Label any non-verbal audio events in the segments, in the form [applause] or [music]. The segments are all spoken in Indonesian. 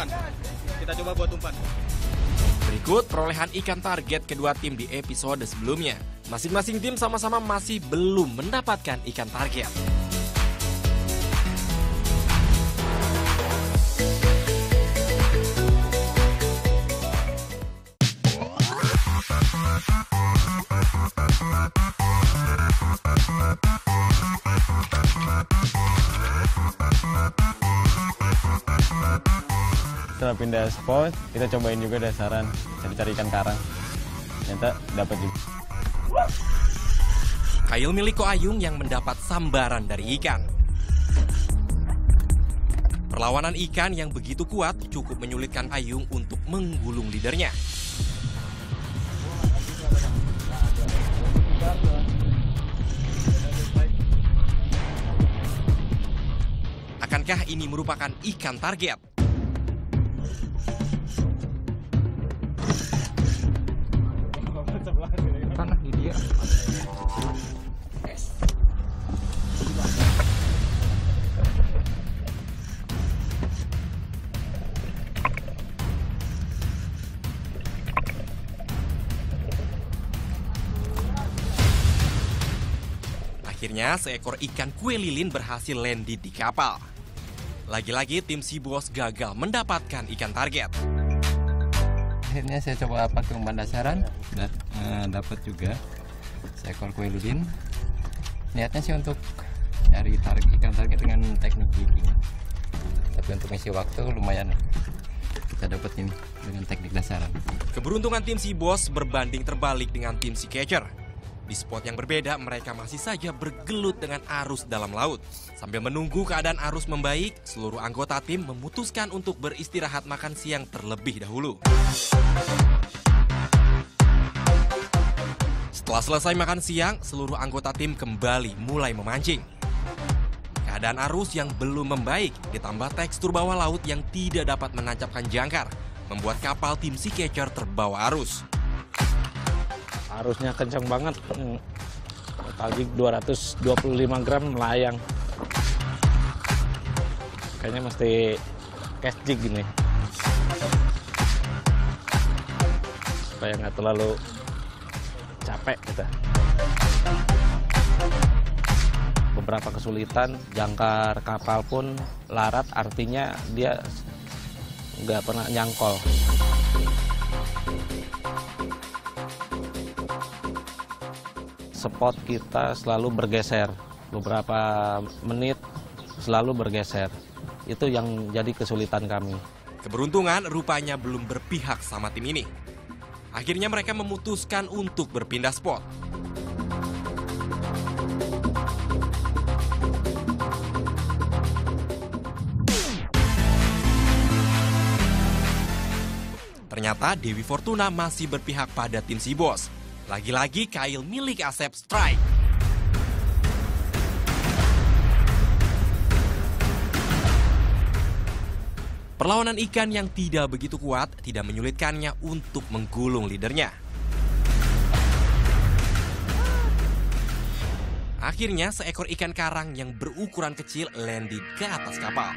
umpan. Kita coba buat umpan. Berikut perolehan ikan target kedua tim di episode sebelumnya. Masing-masing tim sama-sama masih belum mendapatkan ikan target. Setelah pindah spot kita cobain juga dasaran cari-cari ikan karang ternyata dapat juga Kail milik Ko Ayung yang mendapat sambaran dari ikan. Perlawanan ikan yang begitu kuat cukup menyulitkan Ayung untuk menggulung lidernya. Akankah ini merupakan ikan target? Akhirnya seekor ikan kue lilin berhasil landed di kapal. Lagi-lagi tim si bos gagal mendapatkan ikan target. akhirnya saya coba pakai umpan dasaran dan eh, dapat juga seekor kue lilin niatnya sih untuk cari tarik ikan target dengan teknik jigging tapi untuk misi waktu lumayan kita dapat ini dengan teknik dasaran Keberuntungan tim si bos berbanding terbalik dengan tim si catcher. Di spot yang berbeda, mereka masih saja bergelut dengan arus dalam laut. Sambil menunggu keadaan arus membaik, seluruh anggota tim memutuskan untuk beristirahat makan siang terlebih dahulu. Setelah selesai makan siang, seluruh anggota tim kembali mulai memancing. Keadaan arus yang belum membaik, ditambah tekstur bawah laut yang tidak dapat menancapkan jangkar, membuat kapal tim Sea Catcher terbawa arus. Arusnya kencang banget. Hmm, tadi 225 gram melayang. Kayaknya mesti cash jig gini supaya nggak terlalu capek kita. Beberapa kesulitan jangkar kapal pun larat artinya dia nggak pernah nyangkol spot kita selalu bergeser beberapa menit selalu bergeser itu yang jadi kesulitan kami Keberuntungan rupanya belum berpihak sama tim ini. Akhirnya mereka memutuskan untuk berpindah spot. Ternyata Dewi Fortuna masih berpihak pada tim si bos. Lagi-lagi Kail milik Asep strike. Perlawanan ikan yang tidak begitu kuat tidak menyulitkannya untuk menggulung lidernya. Akhirnya seekor ikan karang yang berukuran kecil landed ke atas kapal.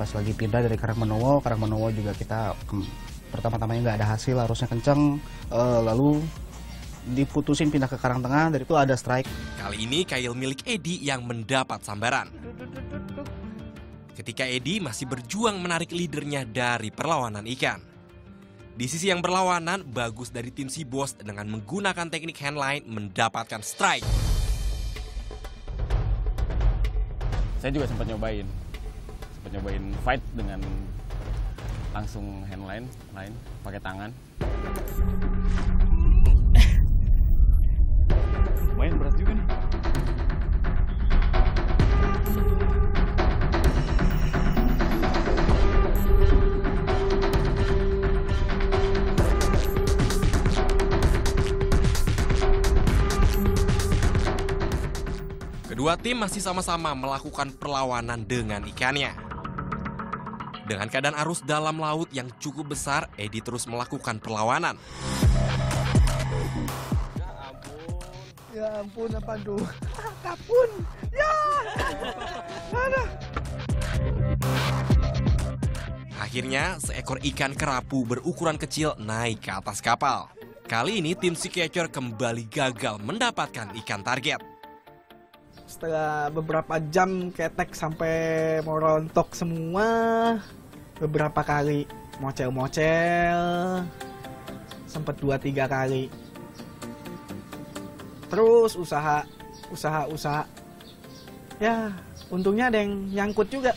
Pas lagi pindah dari Karangmenowo, Karangmenowo juga kita pertama-tamanya nggak ada hasil, arusnya kenceng, eh, lalu diputusin pindah ke Karang Tengah, dari itu ada strike. Kali ini kail milik Edi yang mendapat sambaran. Ketika Edi masih berjuang menarik leadernya dari perlawanan ikan. Di sisi yang berlawanan, bagus dari tim si bos dengan menggunakan teknik handline mendapatkan strike. saya juga sempat nyobain nyobain fight dengan langsung handline lain pakai tangan lumayan berat juga nih Kedua tim masih sama-sama melakukan perlawanan dengan ikannya. Dengan keadaan arus dalam laut yang cukup besar, Edi terus melakukan perlawanan. Ya ampun, apa tuh? Kapun. Ya. Mana? Akhirnya, seekor ikan kerapu berukuran kecil naik ke atas kapal. Kali ini tim Sea Catcher kembali gagal mendapatkan ikan target. Setelah beberapa jam ketek sampai merontok semua, beberapa kali mocel-mocel, sempat dua tiga kali. Terus usaha, usaha, usaha. Ya, untungnya ada yang nyangkut juga.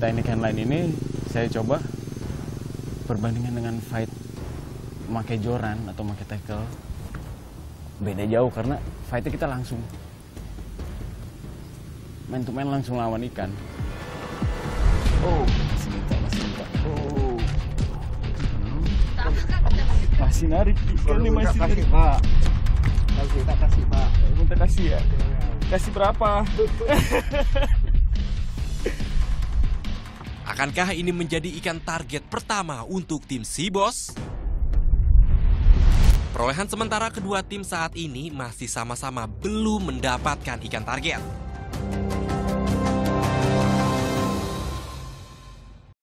Teknik handline ini saya coba perbandingan dengan fight memakai joran atau memakai tackle beda jauh karena fightnya kita langsung main to main langsung lawan ikan. Oh, masih minta, masih minta. Oh. Masih narik ikan nih masih narik. Pak. Kita kasih, Pak. Minta kasih ya. Kasih berapa? [laughs] Akankah ini menjadi ikan target pertama untuk tim Sea Boss? Perolehan sementara kedua tim saat ini masih sama-sama belum mendapatkan ikan target.